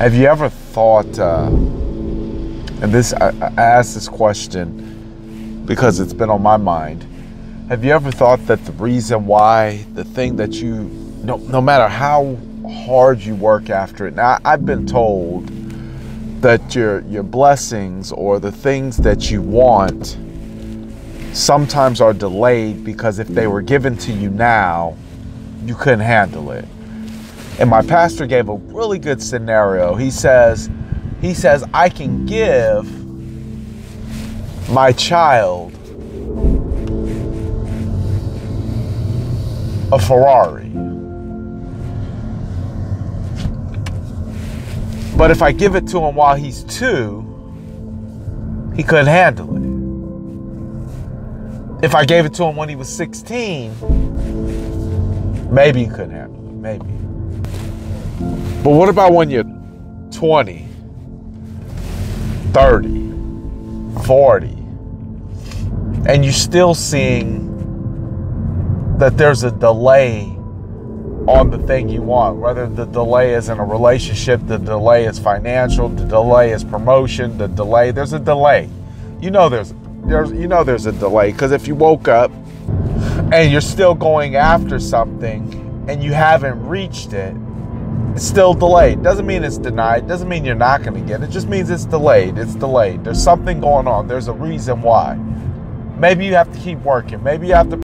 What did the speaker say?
Have you ever thought, uh, and this I, I asked this question because it's been on my mind. Have you ever thought that the reason why the thing that you, no, no matter how hard you work after it, now I've been told that your your blessings or the things that you want sometimes are delayed because if they were given to you now, you couldn't handle it. And my pastor gave a really good scenario. He says, he says, I can give my child a Ferrari. But if I give it to him while he's two, he couldn't handle it. If I gave it to him when he was 16, maybe he couldn't handle it. Maybe. But what about when you're 20, 30, 40, and you're still seeing that there's a delay on the thing you want, whether the delay is in a relationship, the delay is financial, the delay is promotion, the delay, there's a delay. You know there's there's you know there's a delay because if you woke up and you're still going after something and you haven't reached it, it's still delayed. Doesn't mean it's denied. Doesn't mean you're not going to get it. Just means it's delayed. It's delayed. There's something going on. There's a reason why. Maybe you have to keep working. Maybe you have to